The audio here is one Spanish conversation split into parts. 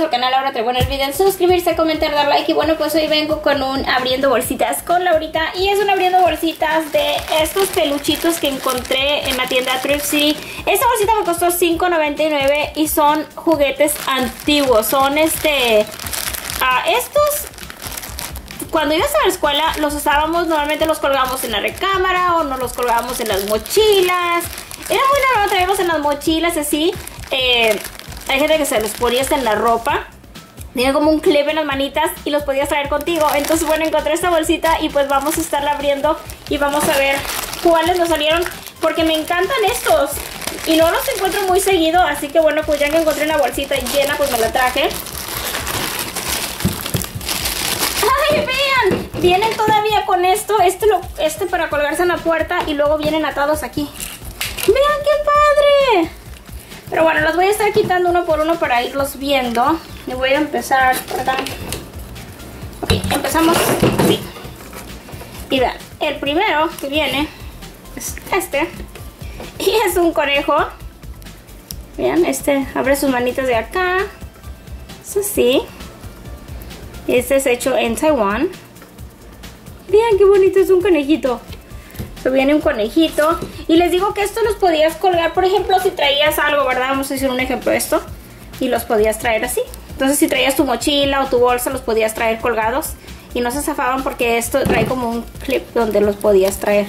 otra. Bueno, olviden suscribirse, comentar, dar like. Y bueno, pues hoy vengo con un abriendo bolsitas con Laurita. Y es un abriendo bolsitas de estos peluchitos que encontré en la tienda City. Esta bolsita me costó $5.99 y son juguetes antiguos. Son este... Uh, estos cuando ibas a la escuela los usábamos, normalmente los colgábamos en la recámara o nos los colgábamos en las mochilas. Era muy normal, traíamos en las mochilas así. Eh, hay gente que se los ponía hasta en la ropa. Tiene como un clip en las manitas y los podías traer contigo. Entonces, bueno, encontré esta bolsita y pues vamos a estarla abriendo y vamos a ver cuáles nos salieron. Porque me encantan estos. Y no los encuentro muy seguido, así que bueno, pues ya que encontré una bolsita llena, pues me la traje. ¡Ay, vean! Vienen todavía con esto, este, lo, este para colgarse en la puerta y luego vienen atados aquí. ¡Vean qué! Pero bueno, los voy a estar quitando uno por uno para irlos viendo. Y voy a empezar por acá. Ok, empezamos así. Y vean, el primero que viene es este. Y es un conejo. Vean, este abre sus manitas de acá. Es así. Este es hecho en Taiwán. Vean qué bonito es un conejito. Se viene un conejito. Y les digo que esto los podías colgar, por ejemplo, si traías algo, ¿verdad? Vamos a decir un ejemplo de esto. Y los podías traer así. Entonces si traías tu mochila o tu bolsa, los podías traer colgados. Y no se zafaban porque esto trae como un clip donde los podías traer.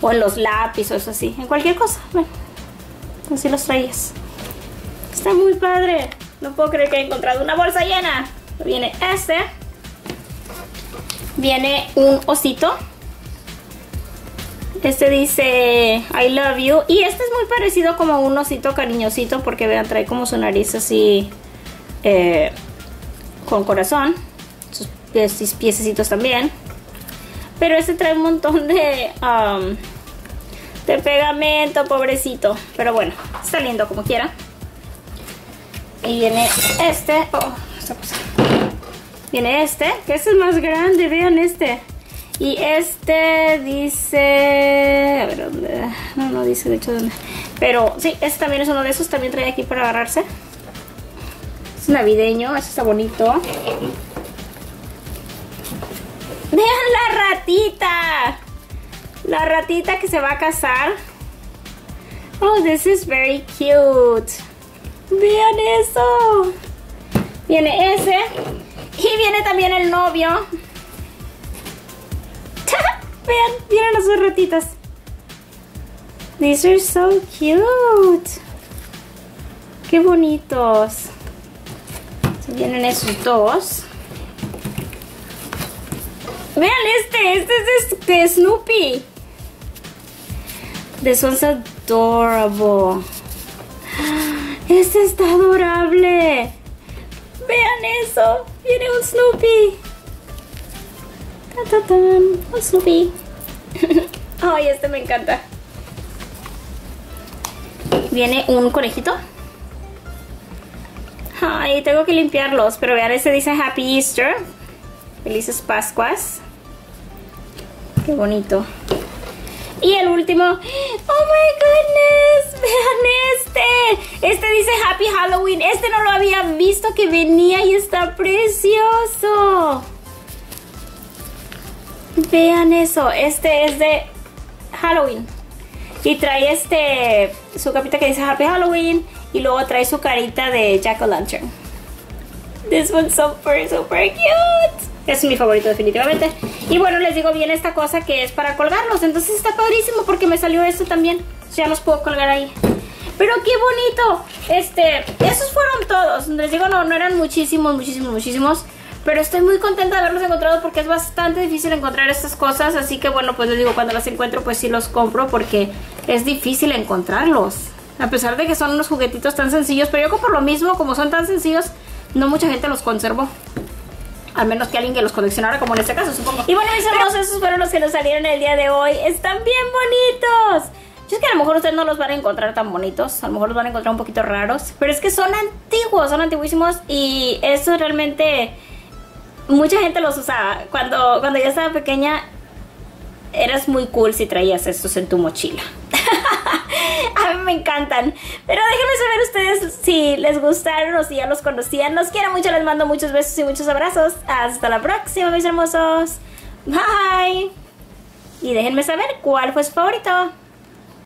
O en los lápices o así. En cualquier cosa. Bueno, así los traías. Está muy padre. No puedo creer que he encontrado una bolsa llena. Viene este. Viene un osito. Este dice I love you. Y este es muy parecido como un osito cariñosito porque vean, trae como su nariz así eh, con corazón. Sus piececitos también. Pero este trae un montón de, um, de pegamento, pobrecito. Pero bueno, está lindo como quiera. Y viene este. Oh, esta cosa. Viene este, que es el más grande, vean este. Y este dice... A ver, ¿dónde? No, no dice de hecho dónde. Pero sí, este también es uno de esos. También trae aquí para agarrarse. Es navideño, este está bonito. ¡Vean la ratita! La ratita que se va a casar. Oh, this is very cute. Vean eso. Viene ese. Y viene también el novio. Vean, miren las dos ratitas. These are so cute. Qué bonitos. Vienen esos dos. Vean este, este es de, Snoopy. This one's adorable. Este está adorable. Vean eso. Viene un Snoopy. Un Snoopy. Ay, este me encanta. Viene un conejito. Ay, tengo que limpiarlos. Pero vean, este dice Happy Easter. Felices Pascuas. Qué bonito. Y el último, oh my goodness, vean este. Este dice Happy Halloween. Este no lo había visto que venía y está precioso. Vean eso, este es de Halloween. Y trae este, su capita que dice Happy Halloween. Y luego trae su carita de Jack-o'-lantern. This one's super, super cute. Es mi favorito definitivamente. Y bueno, les digo bien esta cosa que es para colgarlos. Entonces está padrísimo porque me salió esto también. Ya los puedo colgar ahí. Pero qué bonito. Este, esos fueron todos. Les digo, no, no eran muchísimos, muchísimos, muchísimos. Pero estoy muy contenta de haberlos encontrado porque es bastante difícil encontrar estas cosas. Así que bueno, pues les digo, cuando las encuentro pues sí los compro porque es difícil encontrarlos. A pesar de que son unos juguetitos tan sencillos. Pero yo compro lo mismo, como son tan sencillos, no mucha gente los conservó. Al menos que alguien que los coleccionara, como en este caso, supongo. Y bueno, mis hermosos, esos fueron los que nos salieron el día de hoy. Están bien bonitos. Yo es que a lo mejor ustedes no los van a encontrar tan bonitos. A lo mejor los van a encontrar un poquito raros. Pero es que son antiguos, son antiguísimos. Y eso realmente... Mucha gente los usaba. Cuando, cuando yo estaba pequeña, eras muy cool si traías estos en tu mochila. a mí me encantan. Pero déjenme saber ustedes si les gustaron o si ya los conocían. Los quiero mucho, les mando muchos besos y muchos abrazos. Hasta la próxima, mis hermosos. Bye. Y déjenme saber cuál fue su favorito.